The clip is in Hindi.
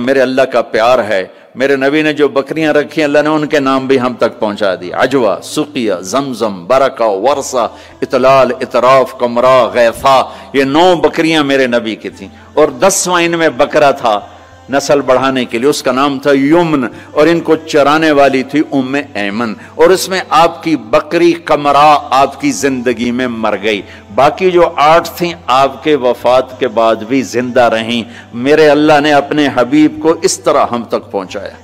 मेरे अल्लाह का प्यार है, मेरे नबी ने जो बकरियाँ रखी अल्लाह ने उनके नाम भी हम तक पहुँचा दिए। अजवा सुखिया जमजम, बरका, वर्षा, इतलाल, इतराफ, कमरा, गैफा, ये नौ बकरियाँ मेरे नबी की थी। और दसवां इनमें बकरा था नस्ल बढ़ाने के लिए, उसका नाम था युमन, और इनको चराने वाली थी उम ऐमन। और इसमें आपकी बकरी कमरा आपकी ज़िंदगी में मर गई। बाकी जो आठ थी, आपके वफात के बाद भी ज़िंदा रहीं। मेरे अल्लाह ने अपने हबीब को इस तरह हम तक पहुँचाया।